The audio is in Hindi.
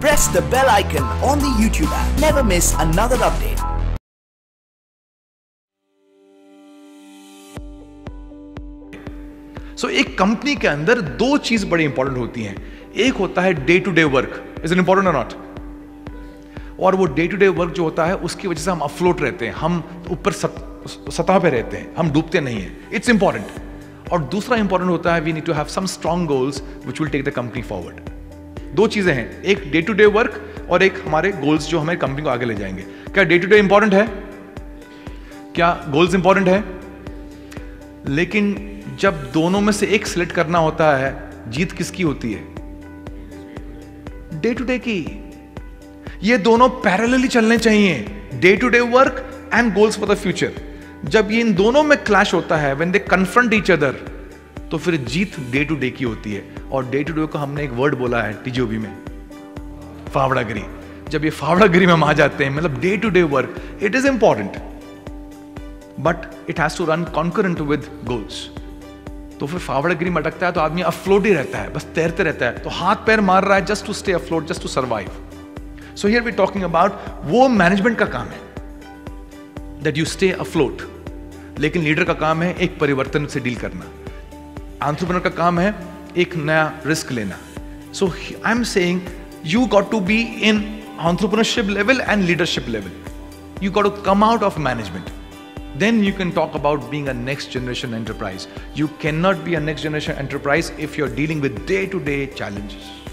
press the bell icon on the YouTube app. Never miss another update. So so, एक कंपनी के अंदर दो चीज़ बड़ी इंपॉर्टेंट होती हैं। एक होता है day to day work is it important not और वो डे टू डे वर्क जो होता है उसकी वजह से हम अफ्लोट रहते हैं। हम ऊपर सतह पे रहते हैं। हम डूबते नहीं हैं। इट्स इंपॉर्टेंट और दूसरा इंपॉर्टेंट होता है we need to have some strong goals which will take the company forward दो चीज़ें हैं, एक डे टू डे वर्क और एक हमारे गोल्स जो हमारी कंपनी को आगे ले जाएँगे। क्या डे टू डे इंपॉर्टेंट है? क्या गोल्स इंपॉर्टेंट है? लेकिन जब दोनों में से एक सिलेक्ट करना होता है, जीत किसकी होती है? डे टू डे की। ये दोनों पैरेलली चलने चाहिए day to day work and goals for the future जब ये इन दोनों में क्लैश होता है when they confront each other तो फिर जीत डे टू डे की होती है। और डे टू डे को हमने एक वर्ड बोला है टीजीओबी में। फावड़ागिरी। जब ये फावड़ागिरी में हम आ जाते हैं मतलब day to day work it is important but it has to run concurrent with goals तो फिर फावड़ागिरी में अटकता है तो आदमी अफ्लोट ही रहता है, बस तैरते रहता है। तो हाथ पैर मार रहा है just to stay afloat just to survive so here we talking about वो मैनेजमेंट का काम है दैट यू स्टे अफ्लोट लेकिन लीडर का काम है एक परिवर्तन से डील करना। एंट्रप्रनर का काम है एक नया रिस्क लेना. So I am saying you got to be in entrepreneurship level and leadership level you got to come out of management then you can talk about being a next generation enterprise you can not be a next generation enterprise if you are dealing with day to day challenges